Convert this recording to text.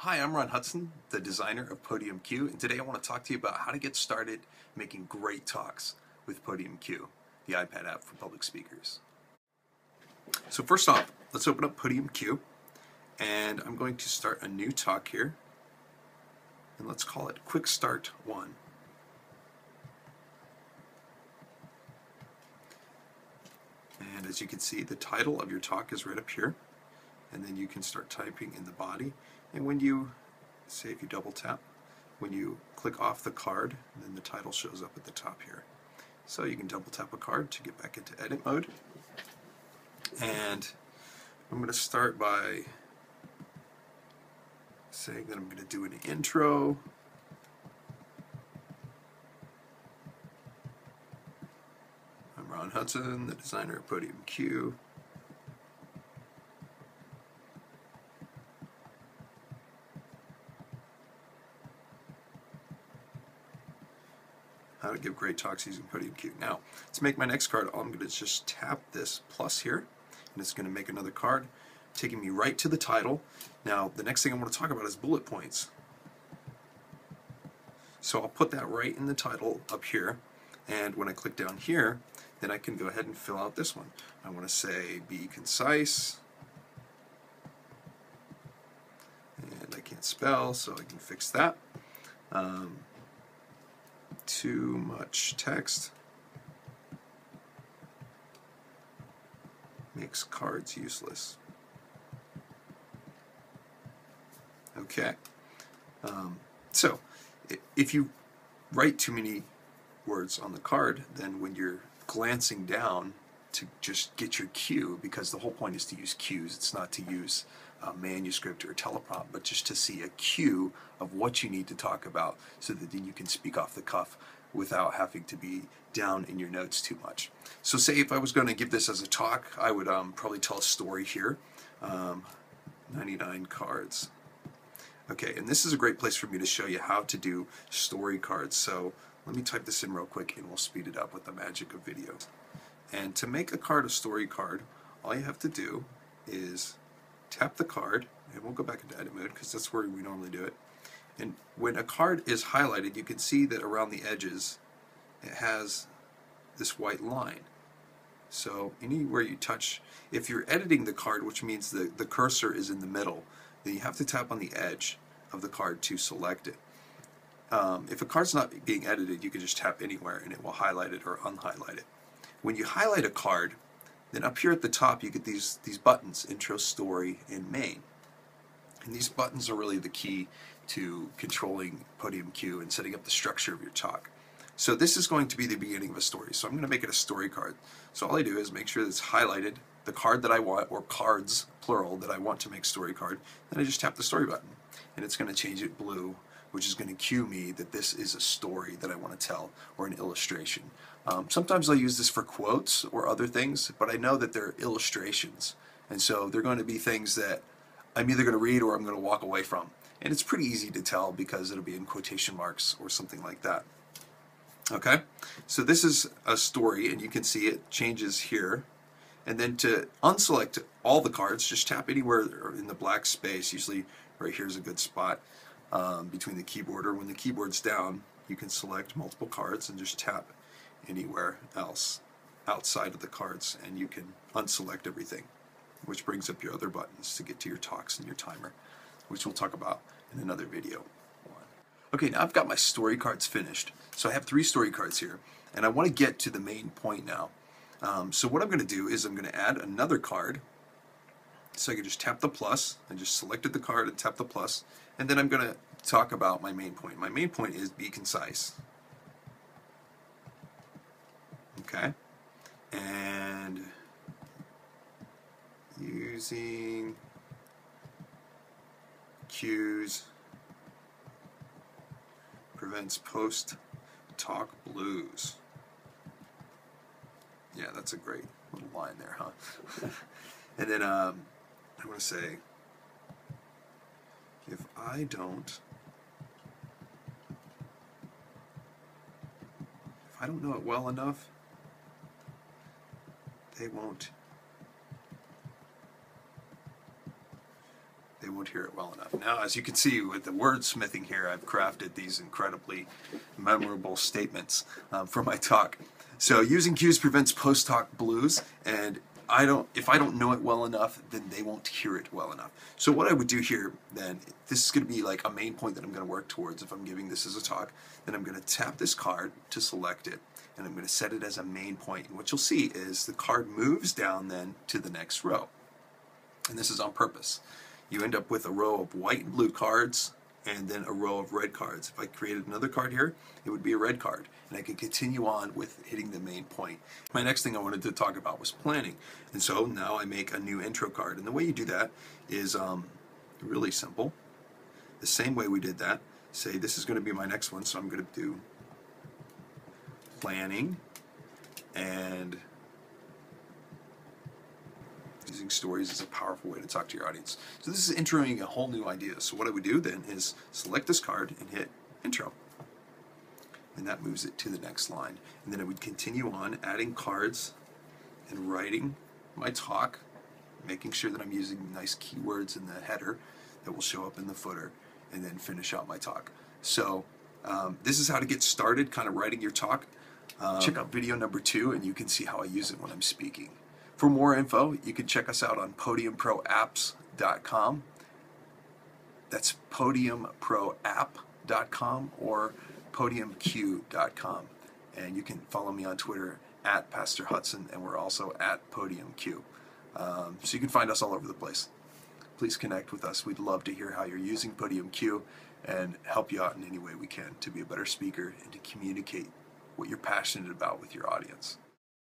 Hi, I'm Ron Hudson, the designer of Podium Cue, and today I want to talk to you about how to get started making great talks with Podium Cue, the iPad app for public speakers. So first off, let's open up Podium Cue, and I'm going to start a new talk here, and let's call it Quick Start 1. And as you can see, the title of your talk is right up here, and then you can start typing in the body and when you, say if you double tap, when you click off the card, then the title shows up at the top here. So you can double tap a card to get back into edit mode. And I'm going to start by saying that I'm going to do an intro. I'm Ron Hudson, the designer of Podium Q. how to give great talks using Podium Cue. Now, to make my next card, I'm going to just tap this plus here, and it's going to make another card, taking me right to the title. Now, the next thing I want to talk about is bullet points. So I'll put that right in the title up here, and when I click down here, then I can go ahead and fill out this one. I want to say be concise, and I can't spell, so I can fix that. Um, too much text makes cards useless. Okay. Um, so, if you write too many words on the card, then when you're glancing down to just get your cue, because the whole point is to use cues, it's not to use a manuscript or a teleprompt, but just to see a cue of what you need to talk about so that then you can speak off the cuff without having to be down in your notes too much. So say if I was going to give this as a talk, I would um, probably tell a story here. Um, 99 cards. Okay, and this is a great place for me to show you how to do story cards. So let me type this in real quick and we'll speed it up with the magic of videos. And to make a card a story card, all you have to do is tap the card, and we'll go back into edit mode because that's where we normally do it. And when a card is highlighted, you can see that around the edges it has this white line. So anywhere you touch, if you're editing the card, which means the, the cursor is in the middle, then you have to tap on the edge of the card to select it. Um, if a card's not being edited, you can just tap anywhere and it will highlight it or unhighlight it. When you highlight a card, then up here at the top you get these, these buttons, intro, story, and main. And these buttons are really the key to controlling Podium Cue and setting up the structure of your talk. So this is going to be the beginning of a story. So I'm going to make it a story card. So all I do is make sure it's highlighted, the card that I want, or cards, plural, that I want to make story card. Then I just tap the story button. And it's going to change it blue, which is going to cue me that this is a story that I want to tell, or an illustration. Um, sometimes I'll use this for quotes or other things, but I know that they're illustrations. And so they're going to be things that I'm either going to read or I'm going to walk away from. And it's pretty easy to tell because it'll be in quotation marks or something like that. Okay, so this is a story and you can see it changes here. And then to unselect all the cards, just tap anywhere in the black space. Usually right here is a good spot um, between the keyboard or when the keyboard's down, you can select multiple cards and just tap anywhere else outside of the cards and you can unselect everything, which brings up your other buttons to get to your talks and your timer which we'll talk about in another video. Okay, now I've got my story cards finished. So I have three story cards here, and I want to get to the main point now. Um, so what I'm going to do is I'm going to add another card. So I can just tap the plus. I just selected the card and tap the plus, and then I'm going to talk about my main point. My main point is be concise. Okay, and using cues, prevents post-talk blues. Yeah, that's a great little line there, huh? and then um, I want to say, if I don't, I don't know it well enough, they won't They won't hear it well enough. Now, as you can see with the wordsmithing here, I've crafted these incredibly memorable statements um, for my talk. So using cues prevents post-talk blues, and I don't. If I don't know it well enough, then they won't hear it well enough. So what I would do here, then, this is going to be like a main point that I'm going to work towards. If I'm giving this as a talk, then I'm going to tap this card to select it, and I'm going to set it as a main point. And what you'll see is the card moves down then to the next row, and this is on purpose. You end up with a row of white and blue cards and then a row of red cards. If I created another card here, it would be a red card. And I could continue on with hitting the main point. My next thing I wanted to talk about was planning. And so now I make a new intro card. And the way you do that is um, really simple. The same way we did that. Say this is going to be my next one, so I'm going to do planning and using stories is a powerful way to talk to your audience. So this is introing a whole new idea. So what I would do then is select this card and hit intro. And that moves it to the next line. And then I would continue on adding cards and writing my talk, making sure that I'm using nice keywords in the header that will show up in the footer, and then finish out my talk. So um, this is how to get started kind of writing your talk. Um, check out video number two and you can see how I use it when I'm speaking. For more info, you can check us out on podiumproapps.com. That's podiumproapp.com or podiumcue.com. And you can follow me on Twitter at Pastor Hudson, and we're also at PodiumCue. Um, so you can find us all over the place. Please connect with us. We'd love to hear how you're using Podium Cue and help you out in any way we can to be a better speaker and to communicate what you're passionate about with your audience.